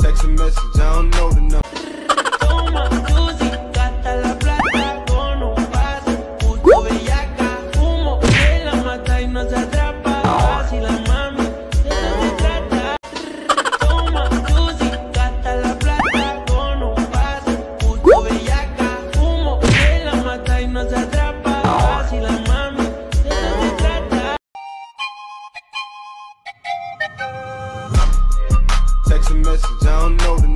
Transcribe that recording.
Text a message, I don't know. Toma, Susi, gasta la plata con un paso. Puto bellaca, fumo, que la mata y no se atrapa. Así la mami, de eso se trata. Toma, Susi, gasta la plata con un paso. Puto bellaca, fumo, que la mata y no se. don't know the number.